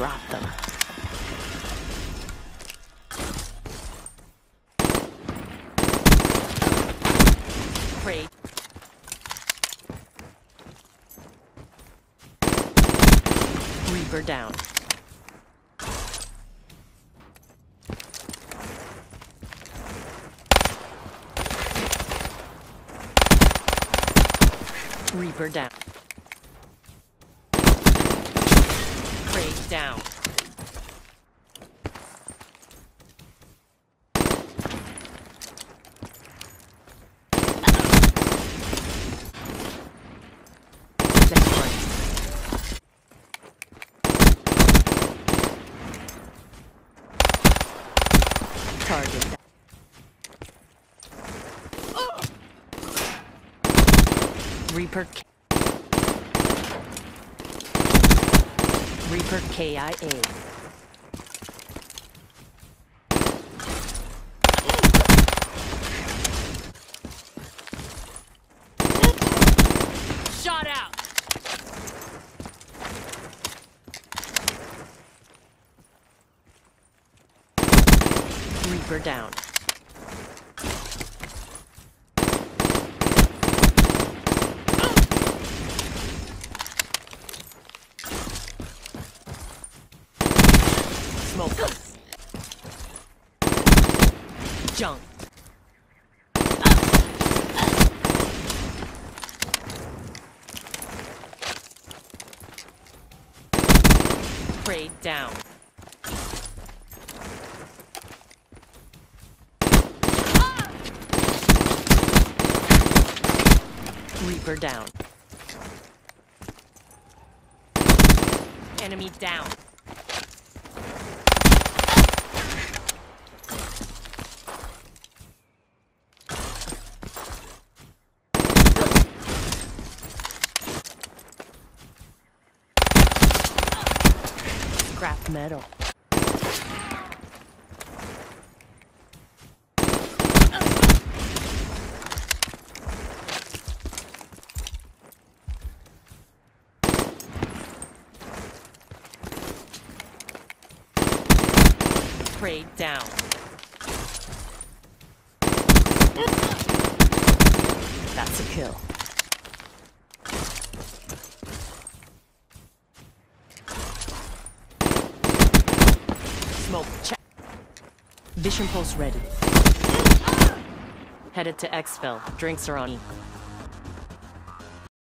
Drop them. Prey. Reaper down. Reaper down. Prey down. Reaper. Reaper KIA. Shot out. Reaper down. Smoke. Junk. Prey down. Reaper down. Enemy down. Scrap metal. Prey down. That's a kill. Smoke check. Vision pulse ready. Headed to Exfil. Drinks are on.